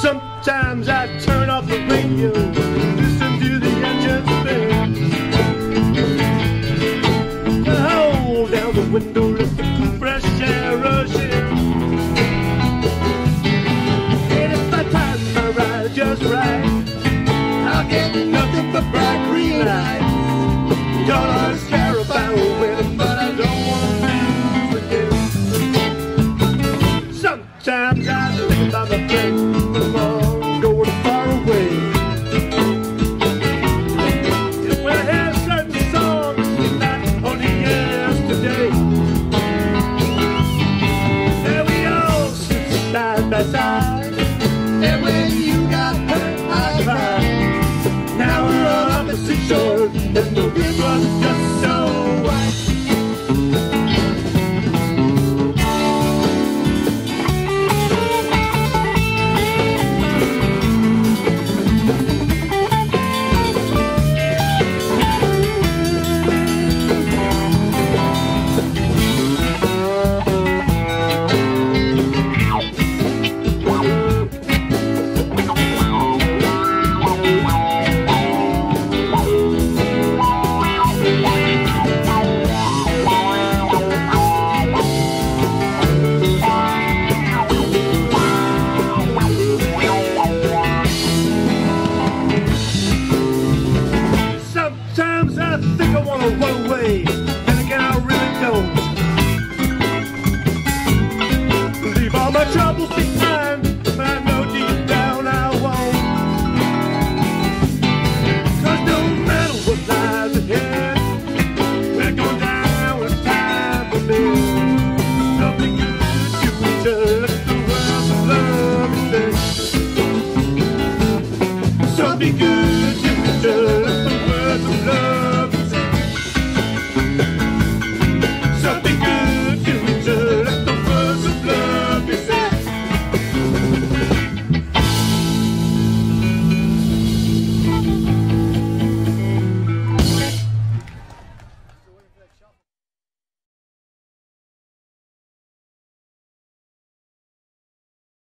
Sometimes I turn off the radio, listen to the engine spin. Hold down the window, let the cool fresh air rush in. And if I time my ride just right, I'll get nothing but bright green but I don't want to again. Sometimes I think about my friends from going far away. When I hear certain songs only yesterday, and we all sit side by side. And Sometimes I think I wanna run love good.